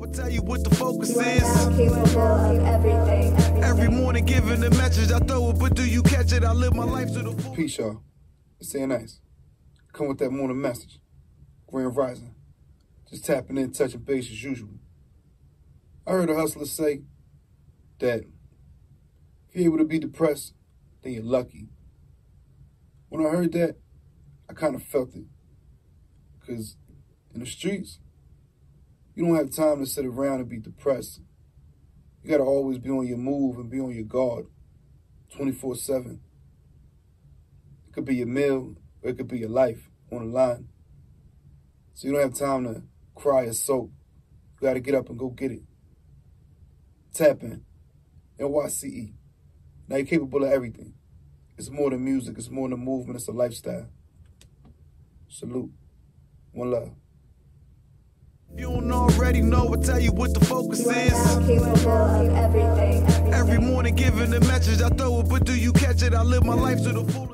know, I tell you what the focus You is. capable of everything. everything. Every morning giving the message, I throw it, but do you catch it? I live my life to the full. Peace, y'all. It's Ant Nyce. Come with that morning message. Grand Rising. Just tapping in, touching base as usual. I heard a hustler say that if you're able to be depressed, then you're lucky. When I heard that, I kind of felt it. Because in the streets, you don't have time to sit around and be depressed. You got to always be on your move and be on your guard 24 7. It could be your meal, or it could be your life on the line. So you don't have time to cry or soak. You got to get up and go get it. Tap in. NYCE. Now you're capable of everything. It's more than music. It's more than movement. It's a lifestyle. Salute. One love. You don't already know, I tell you what the focus You is. now capable of everything. everything. Every morning giving the message, I throw it, but do you catch it? I live my life to the fullest.